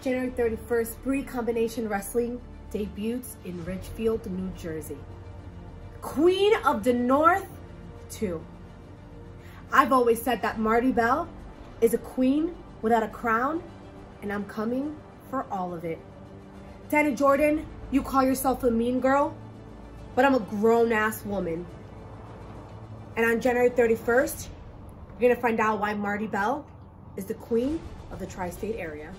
January 31st, Brii Combination Wrestling debuts in Ridgefield, New Jersey. Queen of the North 2. I've always said that Marti Belle is a queen without a crown, and I'm coming for all of it. Danny Jordan, you call yourself a mean girl, but I'm a grown-ass woman. And on January 31st, you're gonna find out why Marti Belle is the queen of the tri-state area.